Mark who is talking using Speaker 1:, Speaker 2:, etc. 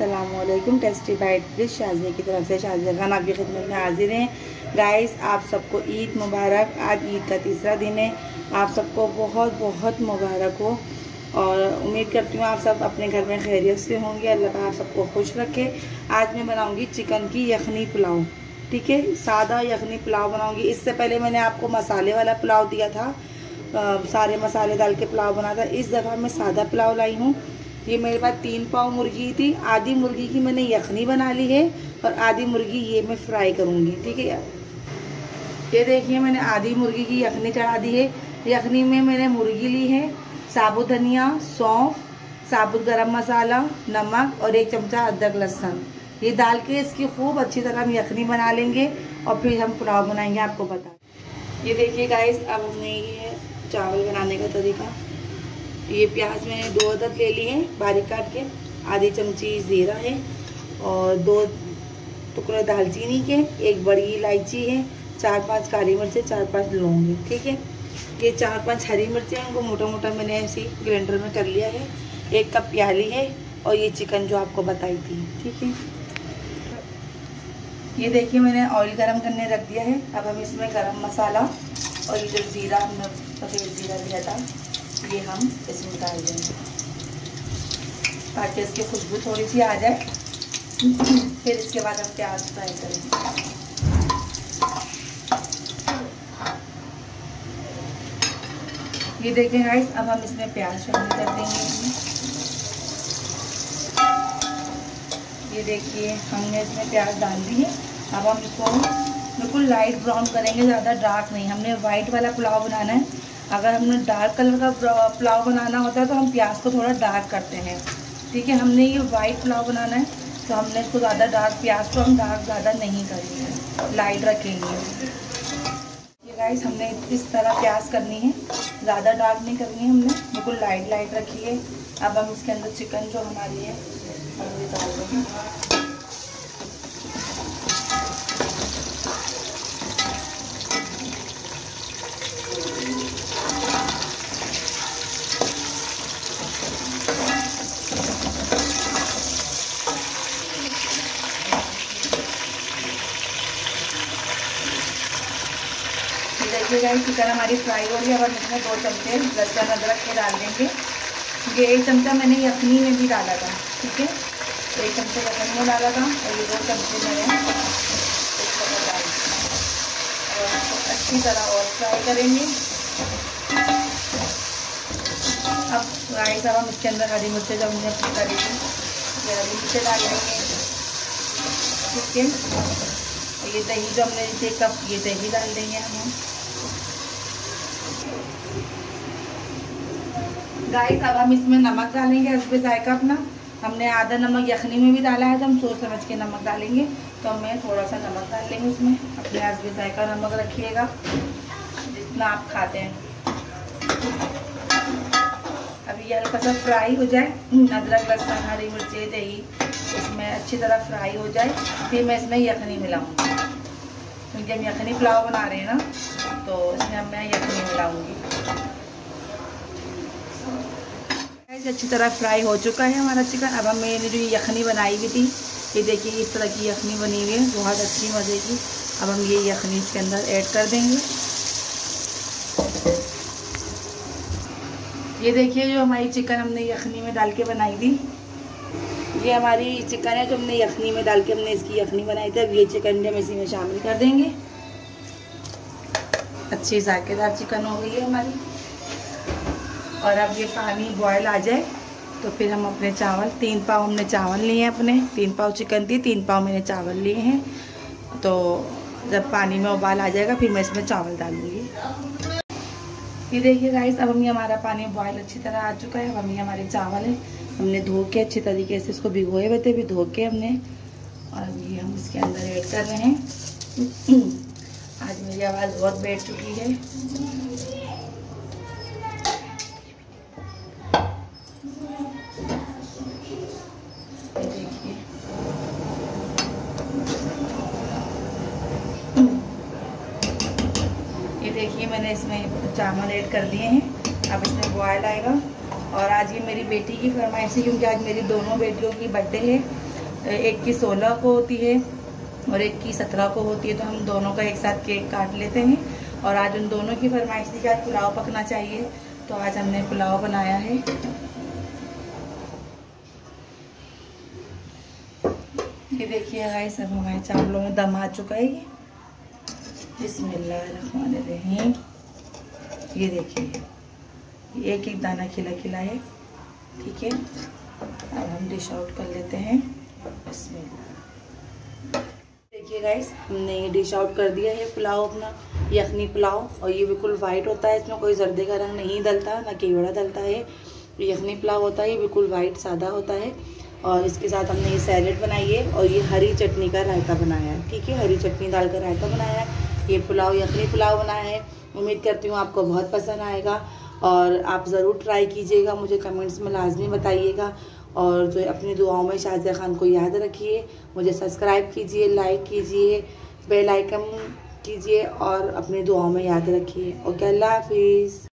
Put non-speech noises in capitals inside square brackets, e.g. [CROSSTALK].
Speaker 1: असलकुम tasty bite dish Shazia की तरफ़ से। शाजिया खान आपकी खिदमत में हाजिर हैं। गाइस आप सबको ईद मुबारक। आज ईद का तीसरा दिन है। आप सबको बहुत बहुत मुबारक हो। और उम्मीद करती हूँ आप सब अपने घर में खैरियत से होंगे। अल्लाह आप सबको खुश रखे। आज मैं बनाऊँगी चिकन की यखनी पुलाव। ठीक है? सादा यखनी पुलाव बनाऊँगी। इससे पहले मैंने आपको मसाले वाला पुलाव दिया था। आ, सारे मसाले डाल के पुलाव बना था। इस दफ़ा मैं सादा पुलाव लाई हूँ। ये मेरे पास तीन पाव मुर्गी थी। आधी मुर्गी की मैंने यखनी बना ली है और आधी मुर्गी ये मैं फ्राई करूँगी, ठीक है? ये देखिए, मैंने आधी मुर्गी की यखनी चढ़ा दी है। यखनी में मैंने मुर्गी ली है, साबुत धनिया, सौंफ, साबुत गरम मसाला, नमक और एक चमचा अदरक लहसुन। ये डाल के इसकी खूब अच्छी तरह हम यखनी बना लेंगे और फिर हम पुलाव बनाएँगे, आपको बता। ये देखिए गाइस अब हमने ये चावल बनाने का तरीका। ये प्याज मैंने दो अदद ले ली है, बारीक काट के, आधी चमची ज़ीरा है और दो टुकड़े दालचीनी के, एक बड़ी इलायची है, चार पाँच काली मिर्चें, चार पाँच लौंग है, ठीक है? ये चार पाँच हरी मिर्चें हैं, उनको मोटा मोटा मैंने ऐसे ग्राइंडर में कर लिया है, एक कप प्याली है और ये चिकन जो आपको बताई थी, ठीक है? ये देखिए मैंने ऑयल गरम करने रख दिया है, अब हम इसमें गरम मसाला और ये जो ज़ीरा हमने सफ़ेद ज़ीरा दिया था ये हम इसमें डाल देंगे। ताकि इसकी खुशबू थोड़ी सी आ जाए। फिर इसके बाद हम प्याज फ्राई करेंगे। ये देखें गाइस अब हम इसमें प्याज शामिल कर देंगे। ये देखिए, हमने इसमें प्याज डाल दी है अब हम इसको बिल्कुल लाइट ब्राउन करेंगे, ज़्यादा डार्क नहीं। हमने वाइट वाला पुलाव बनाना है। अगर हमने डार्क कलर का पुलाव बनाना होता है तो हम प्याज को थोड़ा डार्क करते हैं। ठीक है, हमने ये वाइट पुलाव बनाना है तो हमने इसको ज़्यादा डार्क प्याज को हम डार्क ज़्यादा नहीं करेंगे लाइट रखेंगे। ये गाइस हमने इस तरह प्याज करनी है, ज़्यादा डार्क नहीं करनी है हमने, बिल्कुल लाइट लाइट रखी है। अब हम इसके अंदर चिकन जो हमारी है, हम डाल देंगे। देखिए गाइस चिकन हमारी फ्राई हो रही अब इसमें दो चमचे लहसुन अदरक के डाल देंगे। ये एक चमचा मैंने यखनी में भी डाला था, ठीक है? तो एक चमचा यखनी में डाला था और ये दो चमचे मैंने और अच्छी तरह और फ्राई करेंगे। अब राइस अब हम इसके अंदर हरी मिर्चें जो हमने अपनी करी थी, ये हरी मिर्चें डाल देंगे ठीक है? ये दही जो हमने नीचे कप ये दही डाल देंगे हम। गाइस अब हम इसमें नमक डालेंगे हसबे जायका अपना। हमने आधा नमक यखनी में भी डाला है तो हम सोच समझ के नमक डालेंगे। तो हमें थोड़ा सा नमक डाल लेंगे उसमें अपने हसबे जायका नमक रखिएगा। जितना आप खाते हैं। अभी ये हल्का सा फ्राई हो जाए। अदरक, लहसुन, हरी मिर्ची, दही, इसमें अच्छी तरह फ्राई हो जाए। फिर मैं इसमें यखनी मिलाऊँगी। क्योंकि हम यखनी पुलाव बना रहे हैं ना तो इसमें मैं यखनी मिलाऊँगी। अच्छी तरह फ्राई हो चुका है हमारा चिकन अब मैंने जो यखनी बनाई हुई थी, ये देखिए इस तरह की यखनी बनी हुई है, बहुत अच्छी मज़े की। अब हम ये यखनी इसके अंदर ऐड कर देंगे। ये देखिए जो हमारी चिकन हमने यखनी में डाल के बनाई थी। ये हमारी चिकन है जो हमने यखनी में डाल के हमने इसकी यखनी बनाई थी। अब ये चिकन हम इसी में शामिल कर देंगे। अच्छी जायकेदार चिकन हो गई है हमारी। और अब ये पानी बॉयल आ जाए तो फिर हम अपने चावल, तीन पाव हमने चावल लिए हैं अपने। तीन पाव चिकन थी तीन पाव मैंने चावल लिए हैं। तो जब पानी में उबाल आ जाएगा, फिर मैं इसमें चावल डालूँगी। ये देखिए गाइस अब हम ये हमारा पानी बॉयल अच्छी तरह आ चुका है। अब हम ये हमारे चावल है। हमने धो के अच्छी तरीके से इसको भिगोए हुए थे भी धो के हमने। और ये हम इसके अंदर ऐड कर रहे हैं। [CLEARS THROAT] आज मेरी आवाज़ बहुत बैठ चुकी है। देखिए, मैंने इसमें चावल ऐड कर दिए हैं। अब इसमें बॉयल आएगा। और आज ये मेरी बेटी की फरमाइश है, क्योंकि आज मेरी दोनों बेटियों की बर्थडे है। एक की सोलह को होती है और एक की सत्रह को होती है। तो हम दोनों का एक साथ केक काट लेते हैं। और आज उन दोनों की फरमाइश थी कि आज पुलाव पकना चाहिए। तो आज हमने पुलाव बनाया है। ये देखिए गाइस सब हमारे चावलों में दम आ चुका है बिस्मिल्लाहिर्रहमानिर्रहीम। ये देखिए एक एक दाना खिला खिला है, ठीक है? अब हम डिश आउट कर लेते हैं। इसमें देखिए गाइस हमने ये डिश आउट कर दिया है पुलाव अपना, यखनी पुलाव, और ये बिल्कुल वाइट होता है, इसमें कोई जर्दे का रंग नहीं डलता, ना केवड़ा डलता है। यखनी पुलाव होता है, ये बिल्कुल वाइट सादा होता है। और इसके साथ हमने ये सैलेड बनाई है, और ये हरी चटनी का रायता बनाया है, ठीक है? हरी चटनी डालकर रायता बनाया है। ये पुलाव यखनी पुलाव बनाया है, उम्मीद करती हूँ आपको बहुत पसंद आएगा। और आप ज़रूर ट्राई कीजिएगा मुझे कमेंट्स में लाजमी बताइएगा। और जो अपनी दुआओं में शाहजहा खान को याद रखिए, मुझे सब्सक्राइब कीजिए लाइक कीजिए बेल आइकन कीजिए और अपनी दुआओं में याद रखिए। ओके अल्लाह हाफिज़।